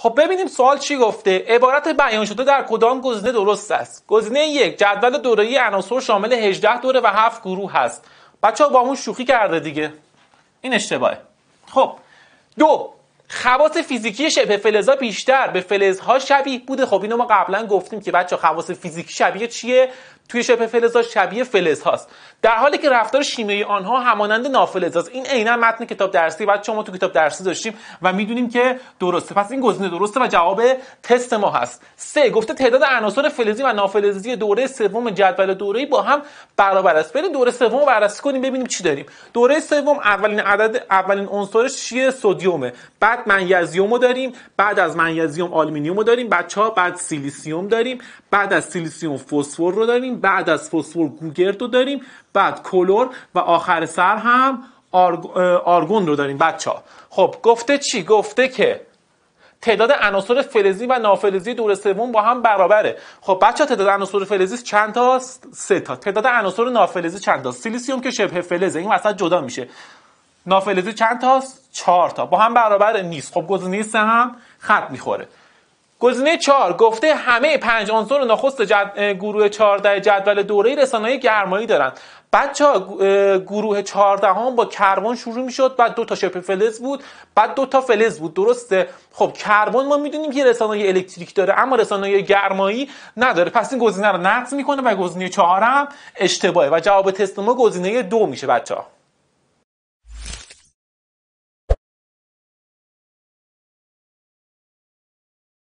خب ببینیم سوال چی گفته؟ عبارت بیان شده در کدام گزینه درست است؟ گزینه یک جدول دوره‌ای عناصر شامل 18 دوره و 7 گروه هست. بچه ها با همون شوخی کرده دیگه. این اشتباهه. خب دو خواص فیزیکی شبه فلزها بیشتر. به فلزها شبیه بوده. خب اینو ما قبلا گفتیم که بچه خواص فیزیکی شبیه چیه؟ توی شبه فلزها شبیه فلز هاست. در حالی که رفتار شیمیایی آنها همانند نافلز هاست. این عینا متن کتاب درسی. بعد شما تو کتاب درسی داشتیم و می‌دونیم که درسته. پس این گزینه درسته و جواب تست ما هست. سه گفته تعداد عناصر فلزی و نافلزی دوره سوم جدول دوره‌ای با هم برابر است. بریم دوره سوم بررسی کنیم ببینیم چی داریم. دوره سوم اولین عدد اولین عنصرش چیه؟ سدیومه. بعد منیزیوم داریم. بعد از منیزیوم آلومینیوم داریم. بچه‌ها بعد سیلیسیوم داریم. بعد از سیلیسیوم فسفر رو داریم. بعد از فسفر گوگرد رو داریم بعد کلور و آخر سر هم آرگون رو داریم. بچه ها خب گفته چی؟ گفته که تعداد عناصر فلزی و نافلزی دور سوم با هم برابره. خب بچه تعداد عناصر فلزی چند تا سه تا. تعداد عناصر نافلزی چند تا؟ سیلیسیوم که شبه فلزه این وسط جدا میشه. نافلزی چند تا چهار تا. با هم برابر نیست. خب گزینه سه هم خط می‌خوره. گزینه 4 گفته همه پنج عنصر نخست جد... گروه 14 جدول دوره رسانه‌ای گرمایی دارند بچه گروه 14 هم با کربن شروع می‌شد بعد دو تا شبه فلز بود بعد دو تا فلز بود. درسته؟ خب کربن ما می‌دونیم که رسانه الکتریک داره اما رسانه گرمایی نداره. پس این گزینه رو نقض می‌کنه و گزینه 4 هم اشتباهه و جواب تست ما گزینه دو میشه بچه ها